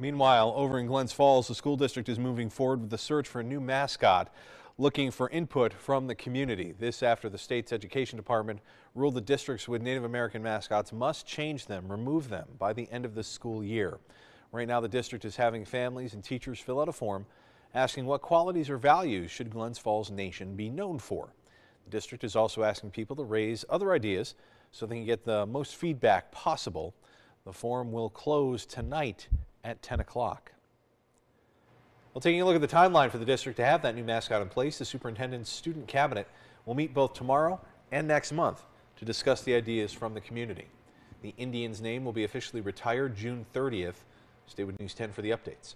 Meanwhile, over in Glens Falls, the school district is moving forward with the search for a new mascot, looking for input from the community. This after the state's education department ruled the districts with Native American mascots must change them, remove them by the end of the school year. Right now, the district is having families and teachers fill out a form asking what qualities or values should Glens Falls Nation be known for. The district is also asking people to raise other ideas so they can get the most feedback possible. The form will close tonight at 10 o'clock. Well, taking a look at the timeline for the district to have that new mascot in place, the superintendent's student cabinet will meet both tomorrow and next month to discuss the ideas from the community. The Indians name will be officially retired June 30th. Stay with News 10 for the updates.